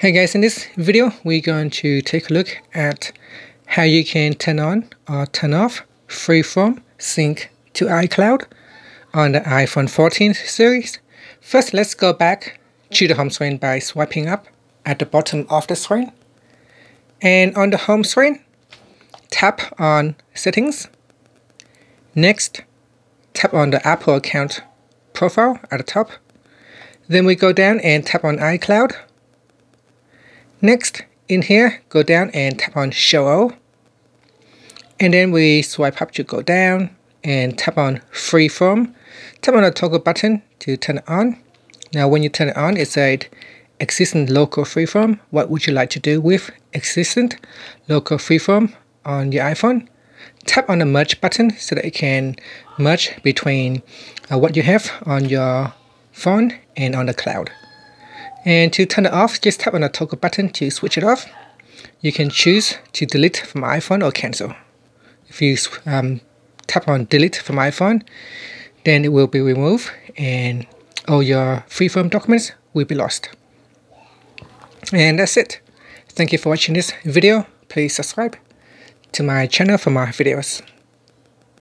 Hey guys, in this video we're going to take a look at how you can turn on or turn off freeform sync to iCloud on the iPhone 14 series. First let's go back to the home screen by swiping up at the bottom of the screen. And on the home screen, tap on settings. Next, tap on the Apple account profile at the top. Then we go down and tap on iCloud Next, in here, go down and tap on Show All. And then we swipe up to go down and tap on Freeform. Tap on the toggle button to turn it on. Now when you turn it on, it said existing local freeform. What would you like to do with existing local freeform on your iPhone? Tap on the merge button so that it can merge between uh, what you have on your phone and on the cloud. And to turn it off, just tap on the toggle button to switch it off. You can choose to delete from iPhone or cancel. If you um, tap on delete from iPhone, then it will be removed and all your freeform documents will be lost. And that's it. Thank you for watching this video. Please subscribe to my channel for more videos.